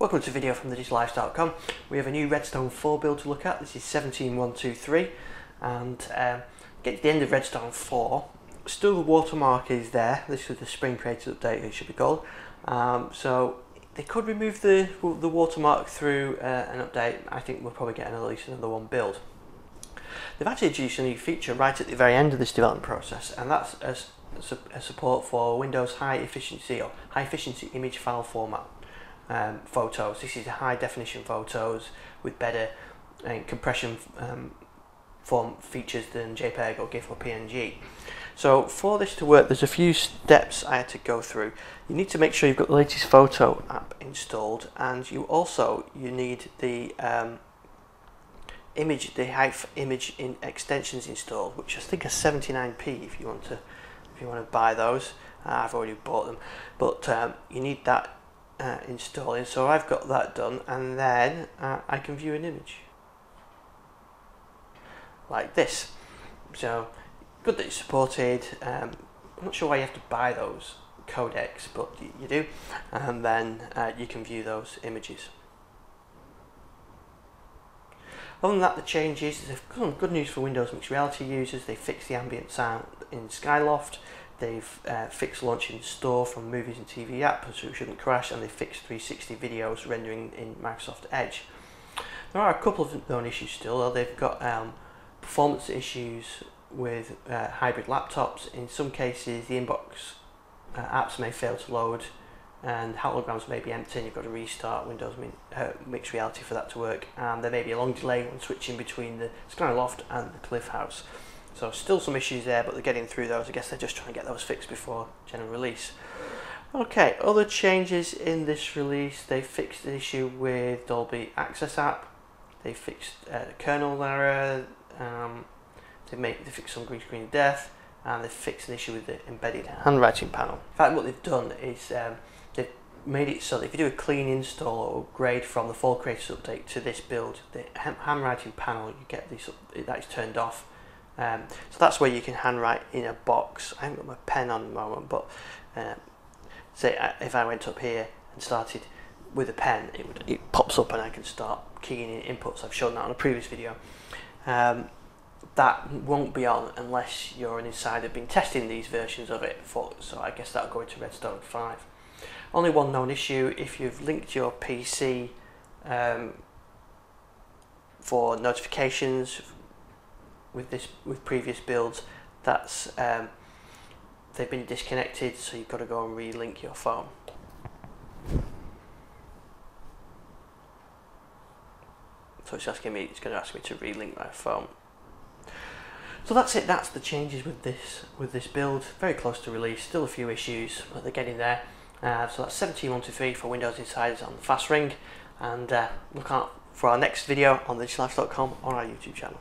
Welcome to a video from thedigitallife.com. We have a new Redstone 4 build to look at. This is 17123 and um, get to the end of Redstone 4. Still the watermark is there. This is the Spring Creators update it should be called. Um, so they could remove the, the watermark through uh, an update. I think we'll probably get another, at least another one build. They've actually introduced a new feature right at the very end of this development process and that's a, a support for Windows high efficiency or high efficiency image file format um, photos. This is high definition photos with better uh, compression um, form features than JPEG or GIF or PNG. So for this to work, there's a few steps I had to go through. You need to make sure you've got the latest photo app installed, and you also you need the um, image, the high image in extensions installed, which I think are 79p if you want to if you want to buy those. Uh, I've already bought them, but um, you need that uh, installing so I've got that done and then uh, I can view an image. Like this. So good that it's supported um, I'm not sure why you have to buy those codecs but you do. And then uh, you can view those images. Other than that the changes they've good news for Windows Mixed Reality users. They fixed the ambient sound in Skyloft They've uh, fixed launching store from movies and TV app so it shouldn't crash and they fixed 360 videos rendering in Microsoft Edge. There are a couple of known issues still though. They've got um, performance issues with uh, hybrid laptops. In some cases the inbox uh, apps may fail to load and holograms may be empty and you've got to restart Windows uh, Mixed Reality for that to work and there may be a long delay when switching between the Skyloft and the Cliff House. So still some issues there, but they're getting through those. I guess they're just trying to get those fixed before general release. Okay, other changes in this release. They fixed the issue with Dolby Access app. They fixed uh, kernel error. Um, they made they fixed some green screen death, and they fixed an issue with the embedded handwriting panel. In fact, what they've done is um, they've made it so that if you do a clean install or upgrade from the Fall Creators update to this build, the handwriting panel you get this that is turned off um, so that's where you can handwrite in a box. I haven't got my pen on the moment, but um, say uh, if I went up here and started with a pen, it would it pops up and I can start keying in inputs. I've shown that on a previous video. Um, that won't be on unless you're an insider been testing these versions of it for so I guess that'll go into Redstone 5 only one known issue if you've linked your PC um, for notifications with this with previous builds that's um, they've been disconnected so you've got to go and relink your phone so it's asking me it's going to ask me to relink my phone so that's it that's the changes with this with this build. Very close to release still a few issues but they're getting there. Uh, so that's 17123 for Windows Insiders on fast ring and uh, look out for our next video on thedigitallife.com on our YouTube channel